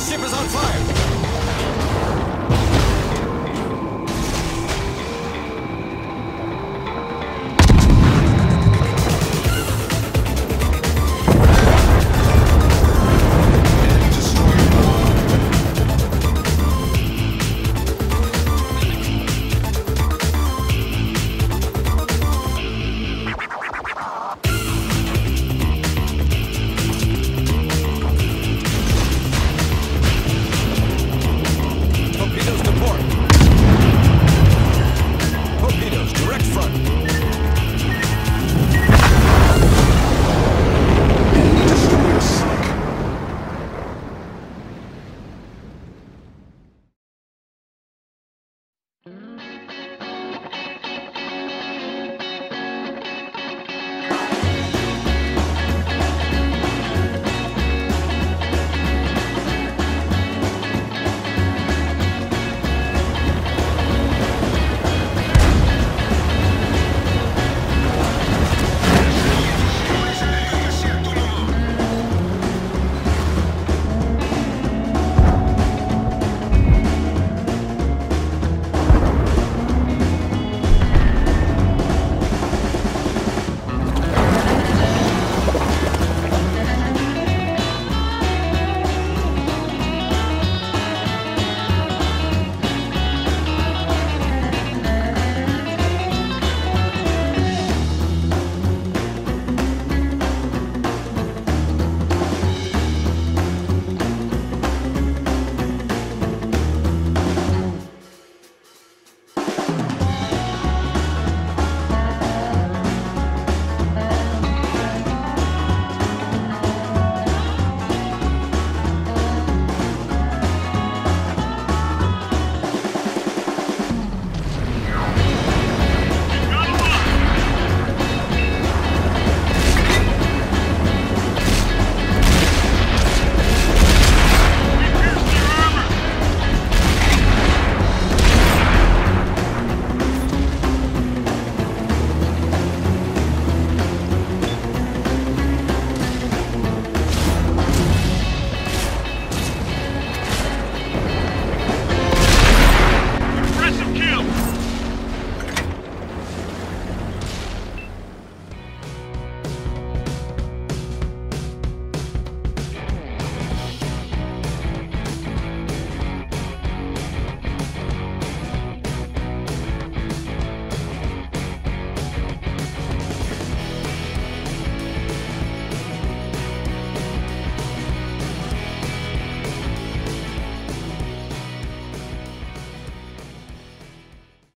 The ship is on fire!